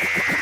Bye.